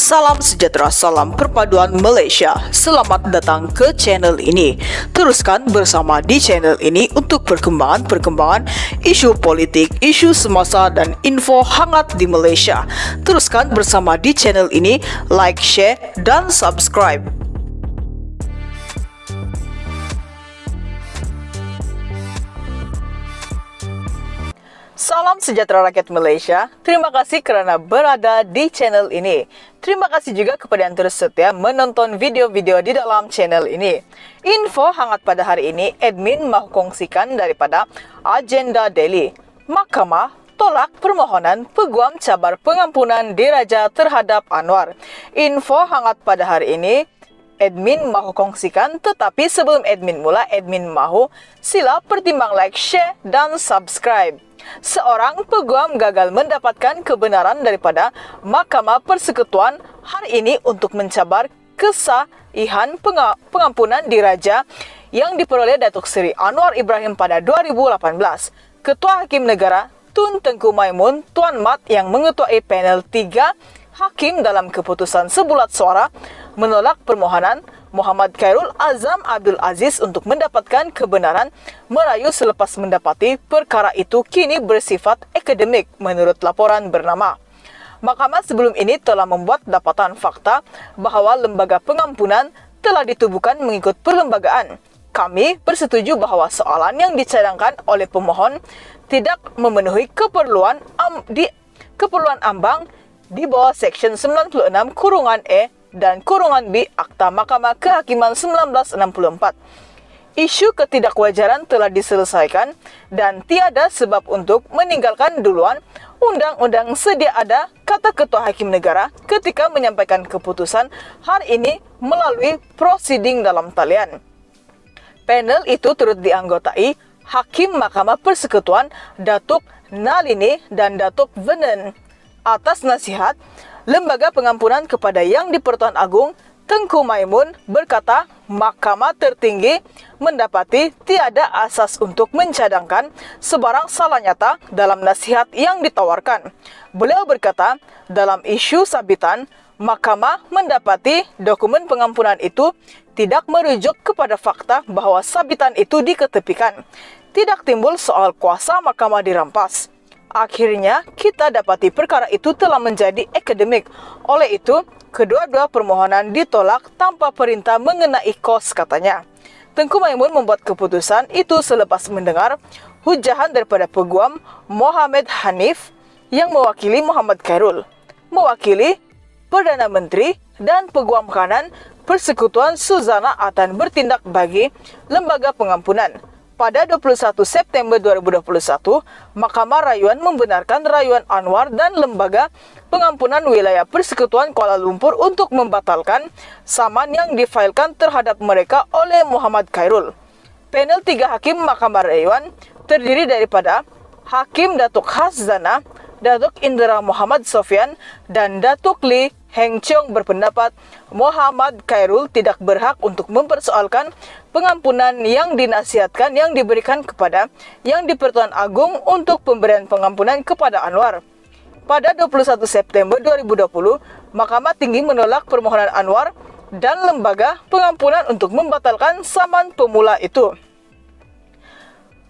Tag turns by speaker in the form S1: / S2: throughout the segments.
S1: Salam sejahtera, salam perpaduan Malaysia. Selamat datang ke channel ini. Teruskan bersama di channel ini untuk perkembangan-perkembangan isu politik, isu semasa dan info hangat di Malaysia. Teruskan bersama di channel ini, like, share, dan subscribe. Salam sejahtera rakyat Malaysia. Terima kasih kerana berada di channel ini. Terima kasih juga kepada yang terus setia menonton video-video di dalam channel ini. Info hangat pada hari ini, admin mahu kongsikan daripada agenda daily. Mahkamah tolak permohonan peguam cabar pengampunan diraja terhadap Anwar. Info hangat pada hari ini, admin mahu kongsikan tetapi sebelum admin mula, admin mahu sila pertimbang like, share dan subscribe seorang peguam gagal mendapatkan kebenaran daripada Mahkamah Persekutuan hari ini untuk mencabar kesahihan pengampunan diraja yang diperoleh Datuk Seri Anwar Ibrahim pada 2018. Ketua Hakim Negara Tun Tengku Maimun Tuan Mat yang mengetuai panel 3 hakim dalam keputusan sebulat suara menolak permohonan Muhammad Khairul Azam Abdul Aziz untuk mendapatkan kebenaran merayu selepas mendapati perkara itu kini bersifat akademik menurut laporan bernama. Mahkamah sebelum ini telah membuat dapatan fakta bahawa lembaga pengampunan telah ditubuhkan mengikut perlembagaan. Kami bersetuju bahawa soalan yang dicadangkan oleh pemohon tidak memenuhi keperluan am, di keperluan ambang di bawah Seksyen 96 kurungan E dan kurungan B Akta Mahkamah Kehakiman 1964. Isu ketidakwajaran telah diselesaikan dan tiada sebab untuk meninggalkan duluan undang-undang sedia ada kata Ketua Hakim Negara ketika menyampaikan keputusan hari ini melalui prosiding dalam talian. Panel itu turut dianggotai Hakim Mahkamah Persekutuan Datuk Nalini dan Datuk Venen atas nasihat Lembaga Pengampunan kepada Yang di-Pertuan Agung Tengku Maimun berkata Mahkamah Tertinggi mendapati tiada asas untuk mencadangkan sebarang salah nyata dalam nasihat yang ditawarkan. Beliau berkata, dalam isu sabitan, Mahkamah mendapati dokumen pengampunan itu tidak merujuk kepada fakta bahawa sabitan itu diketepikan. Tidak timbul soal kuasa Mahkamah dirampas. Akhirnya, kita dapati perkara itu telah menjadi akademik. Oleh itu, kedua-dua permohonan ditolak tanpa perintah mengenai kos katanya. Tengku Maimun membuat keputusan itu selepas mendengar hujahan daripada peguam Mohamed Hanif yang mewakili Muhammad Khairul, mewakili Perdana Menteri dan peguam kanan Persekutuan Suzana Atan bertindak bagi Lembaga Pengampunan pada 21 September 2021, Mahkamah Rayuan membenarkan rayuan Anwar dan Lembaga Pengampunan Wilayah Persekutuan Kuala Lumpur untuk membatalkan saman yang difailkan terhadap mereka oleh Muhammad Khairul. Panel tiga hakim Mahkamah Rayuan terdiri daripada Hakim Datuk Hazzana, Datuk Indra Muhammad Sofian, dan Datuk Lee Heng Cheong berpendapat Muhammad Khairul tidak berhak untuk mempersoalkan pengampunan yang dinasihatkan yang diberikan kepada yang di Pertuan Agung untuk pemberian pengampunan kepada Anwar. Pada 21 September 2020, Mahkamah Tinggi menolak permohonan Anwar dan lembaga pengampunan untuk membatalkan saman pemula itu.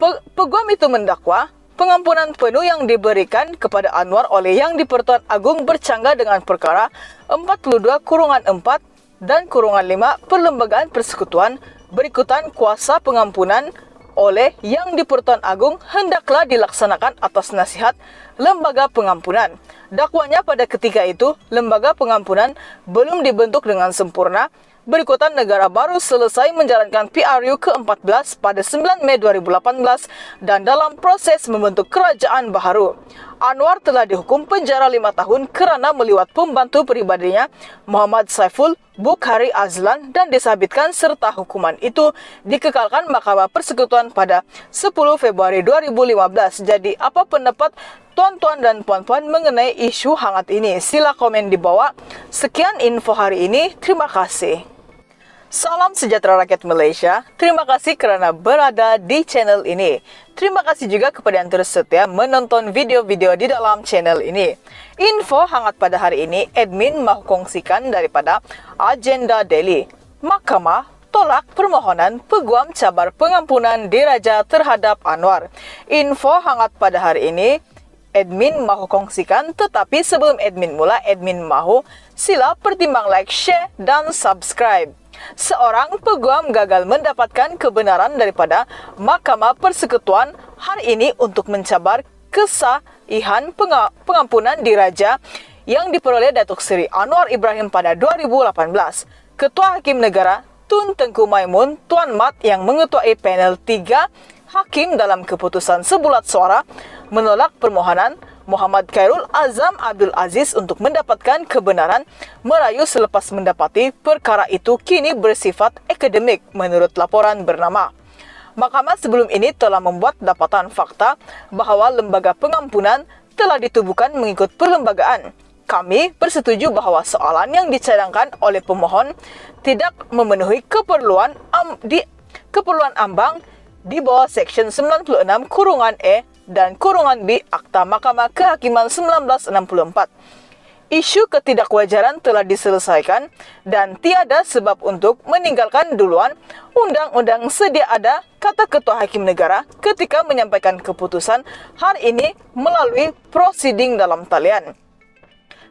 S1: Pe peguam itu mendakwa pengampunan penuh yang diberikan kepada Anwar oleh Yang di-Pertuan Agung bercanggah dengan perkara 42 kurungan 4 dan kurungan 5 Perlembagaan Persekutuan berikutan kuasa pengampunan oleh Yang di-Pertuan Agung hendaklah dilaksanakan atas nasihat Lembaga Pengampunan. Dakwanya pada ketika itu, Lembaga Pengampunan belum dibentuk dengan sempurna Berikutan negara baru selesai menjalankan PRU ke-14 pada 9 Mei 2018 dan dalam proses membentuk kerajaan baru. Anwar telah dihukum penjara lima tahun kerana meliwat pembantu pribadinya Muhammad Saiful Bukhari Azlan dan disabitkan serta hukuman itu dikekalkan Mahkamah Persekutuan pada 10 Februari 2015. Jadi apa pendapat tuan-tuan dan puan-puan mengenai isu hangat ini? Sila komen di bawah. Sekian info hari ini. Terima kasih. Salam sejahtera rakyat Malaysia. Terima kasih kerana berada di channel ini. Terima kasih juga kepada yang terus setia menonton video-video di dalam channel ini. Info hangat pada hari ini, admin mahu kongsikan daripada agenda daily. Mahkamah tolak permohonan peguam cabar pengampunan diraja terhadap Anwar. Info hangat pada hari ini, admin mahu kongsikan tetapi sebelum admin mula, admin mahu sila pertimbang like, share dan subscribe seorang peguam gagal mendapatkan kebenaran daripada Mahkamah Persekutuan hari ini untuk mencabar kesahihan pengampunan diraja yang diperoleh Datuk Seri Anwar Ibrahim pada 2018. Ketua Hakim Negara Tun Tengku Maimun Tuan Mat yang mengetuai panel tiga hakim dalam keputusan sebulat suara menolak permohonan Muhammad Khairul Azam Abdul Aziz untuk mendapatkan kebenaran merayu selepas mendapati perkara itu kini bersifat akademik menurut laporan bernama. Mahkamah sebelum ini telah membuat dapatan fakta bahawa lembaga pengampunan telah ditubuhkan mengikut perlembagaan. Kami bersetuju bahawa soalan yang dicadangkan oleh pemohon tidak memenuhi keperluan am, di keperluan ambang di bawah Seksyen 96 kurungan E dan kurungan B Akta Mahkamah Kehakiman 1964. Isu ketidakwajaran telah diselesaikan dan tiada sebab untuk meninggalkan duluan undang-undang sedia ada kata Ketua Hakim Negara ketika menyampaikan keputusan hari ini melalui prosiding dalam talian.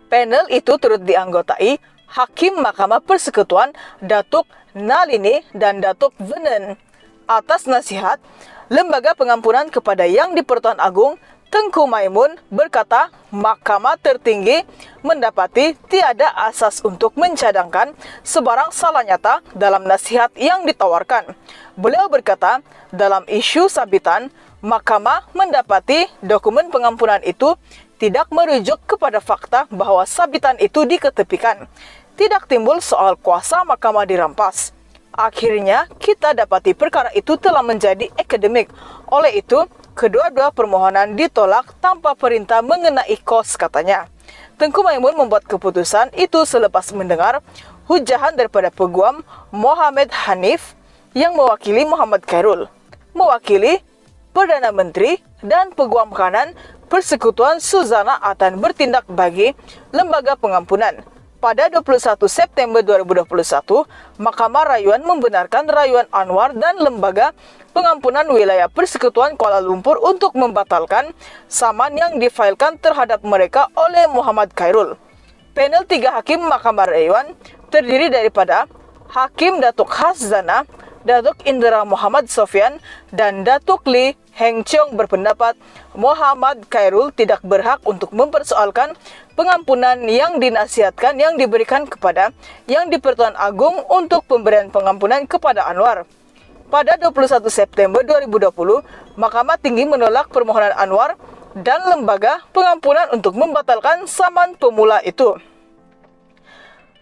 S1: Panel itu turut dianggotai Hakim Mahkamah Persekutuan Datuk Nalini dan Datuk Venen atas nasihat Lembaga Pengampunan kepada Yang di-Pertuan Agung Tengku Maimun berkata Mahkamah Tertinggi mendapati tiada asas untuk mencadangkan sebarang salah nyata dalam nasihat yang ditawarkan. Beliau berkata, dalam isu sabitan, Mahkamah mendapati dokumen pengampunan itu tidak merujuk kepada fakta bahawa sabitan itu diketepikan. Tidak timbul soal kuasa Mahkamah dirampas. Akhirnya, kita dapati perkara itu telah menjadi akademik. Oleh itu, kedua-dua permohonan ditolak tanpa perintah mengenai kos katanya. Tengku Maimun membuat keputusan itu selepas mendengar hujahan daripada peguam Muhammad Hanif yang mewakili Muhammad Khairul, mewakili Perdana Menteri dan peguam kanan Persekutuan Suzana Atan bertindak bagi Lembaga Pengampunan pada 21 September 2021, Mahkamah Rayuan membenarkan rayuan Anwar dan Lembaga Pengampunan Wilayah Persekutuan Kuala Lumpur untuk membatalkan saman yang difailkan terhadap mereka oleh Muhammad Khairul. Panel tiga hakim Mahkamah Rayuan terdiri daripada Hakim Datuk Hasdana, Datuk Indra Muhammad Sofian, dan Datuk Lee Heng Chong berpendapat Muhammad Khairul tidak berhak untuk mempersoalkan pengampunan yang dinasihatkan yang diberikan kepada yang di Pertuan Agung untuk pemberian pengampunan kepada Anwar. Pada 21 September 2020, Mahkamah Tinggi menolak permohonan Anwar dan lembaga pengampunan untuk membatalkan saman pemula itu.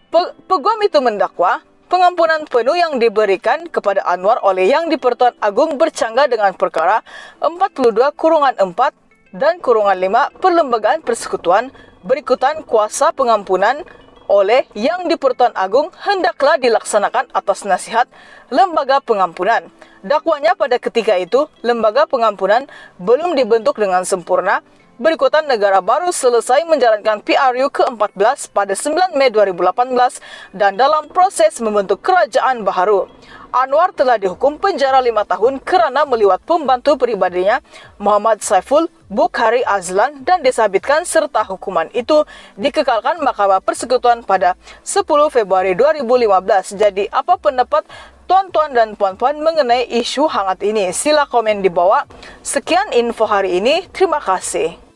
S1: Pe peguam itu mendakwa pengampunan penuh yang diberikan kepada Anwar oleh Yang di-Pertuan Agung bercanggah dengan perkara 42 kurungan 4 dan kurungan 5 Perlembagaan Persekutuan berikutan kuasa pengampunan oleh Yang di-Pertuan Agung hendaklah dilaksanakan atas nasihat Lembaga Pengampunan. Dakwanya pada ketika itu, Lembaga Pengampunan belum dibentuk dengan sempurna Berikutan negara baru selesai menjalankan PRU ke-14 pada 9 Mei 2018 dan dalam proses membentuk kerajaan baru. Anwar telah dihukum penjara lima tahun kerana meliwat pembantu pribadinya Muhammad Saiful Bukhari Azlan dan disabitkan serta hukuman itu dikekalkan Mahkamah Persekutuan pada 10 Februari 2015. Jadi apa pendapat tuan-tuan dan puan-puan mengenai isu hangat ini? Sila komen di bawah. Sekian info hari ini. Terima kasih.